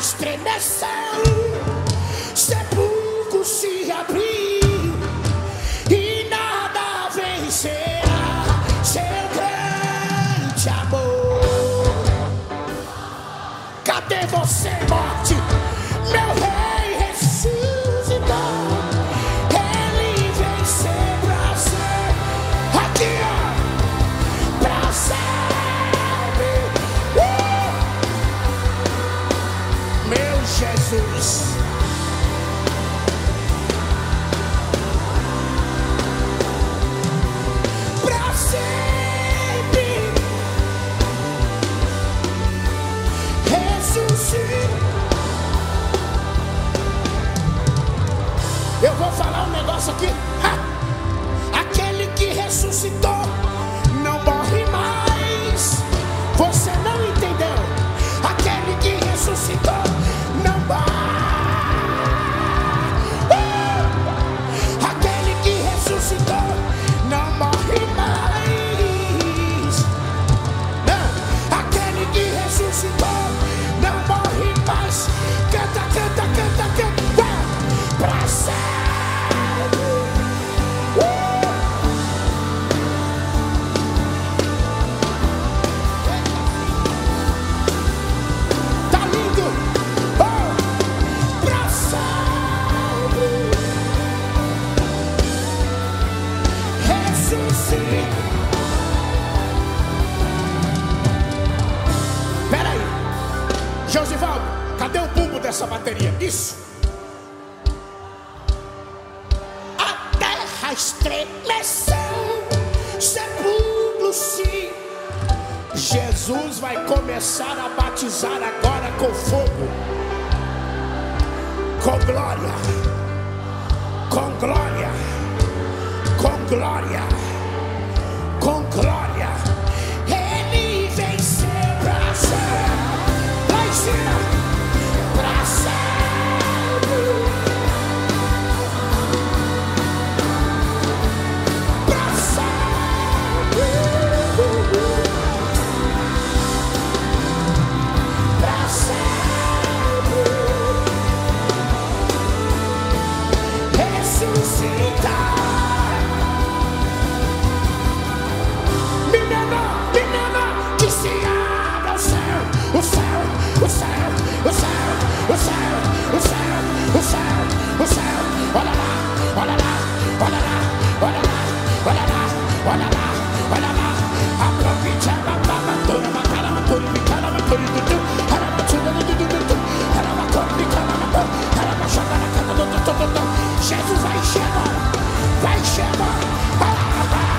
estremecer. dessa bateria. Isso. A terra estremeceu, sepulcro se. Jesus vai começar a batizar agora com fogo, com glória, com glória, com glória, com glória. Jesus vai chegar, vai chegar.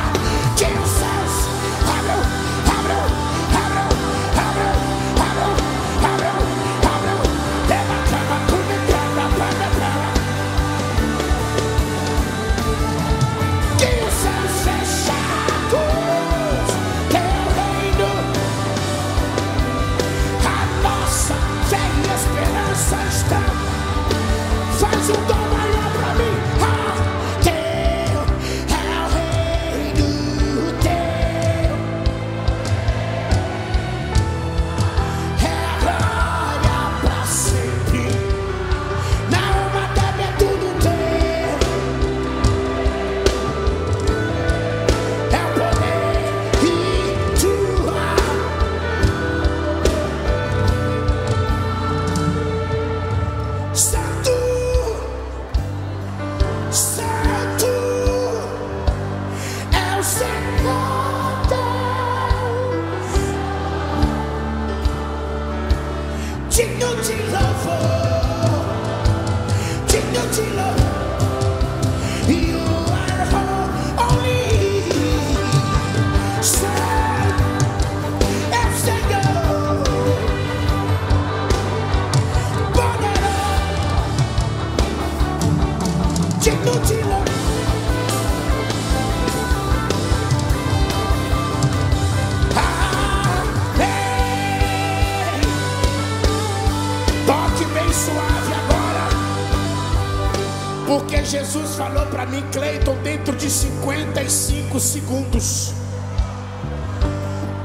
Porque Jesus falou para mim, Cleiton, dentro de 55 segundos,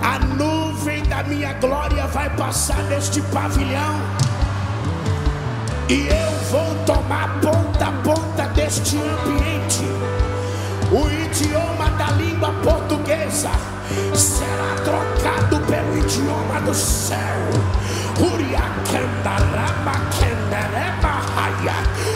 a nuvem da minha glória vai passar neste pavilhão, e eu vou tomar ponta a ponta deste ambiente. O idioma da língua portuguesa será trocado pelo idioma do céu. Uriakandarama, Kandarema, Hayat.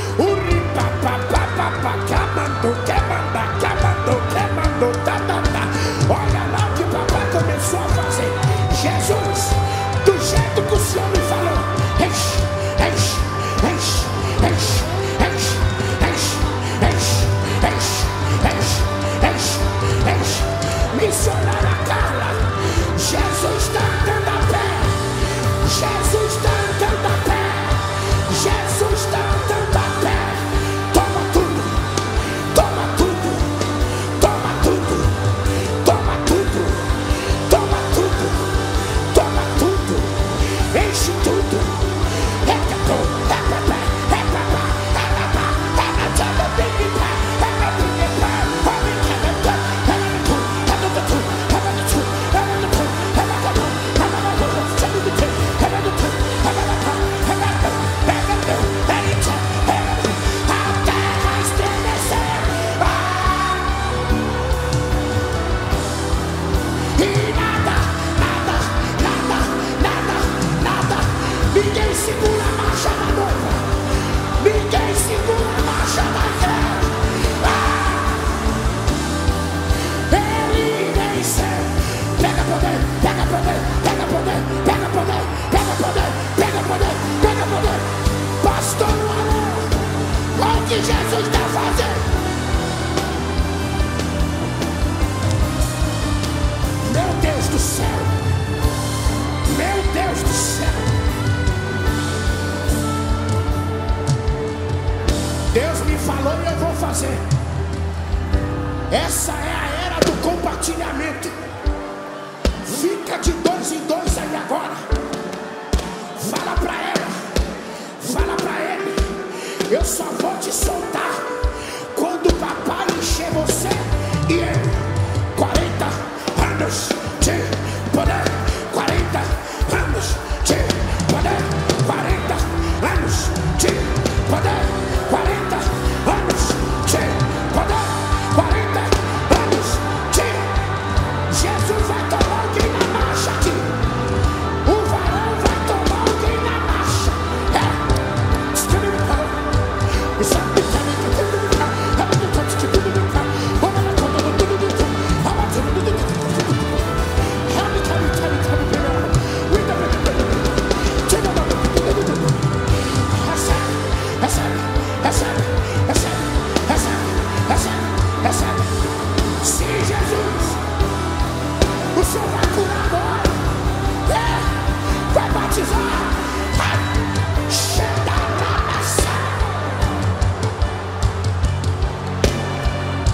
céu. Meu Deus do céu. Deus me falou e eu vou fazer. Essa é a era do compartilhamento. Fica de dois em dois aí agora. Fala para ela. Fala para ele. Eu só vou te soltar.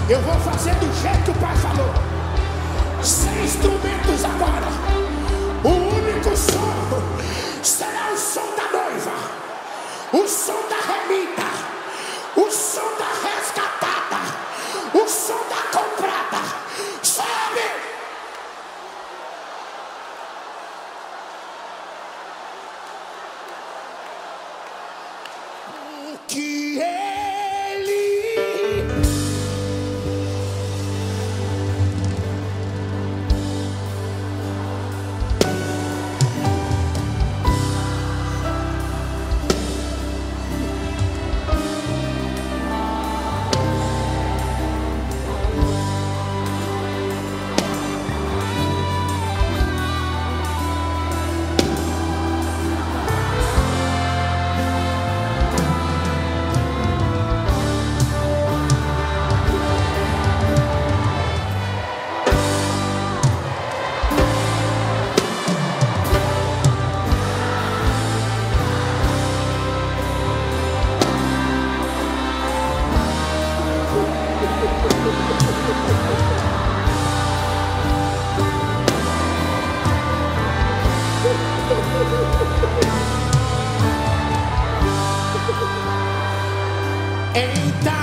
Eu vou fazer do jeito que o Pai falou. Sem instrumentos agora. O único som será o som da noiva. O som da Eita! Então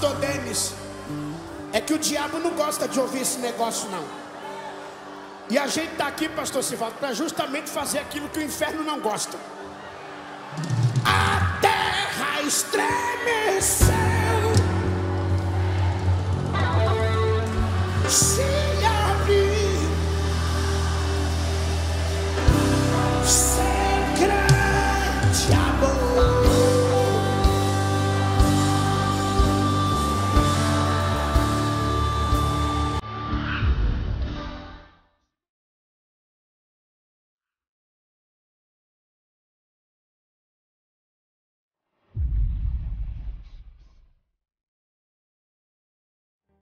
Pastor Denis, é que o diabo não gosta de ouvir esse negócio, não. E a gente está aqui, pastor Sivaldo, para justamente fazer aquilo que o inferno não gosta. A terra estremeceu. Sim.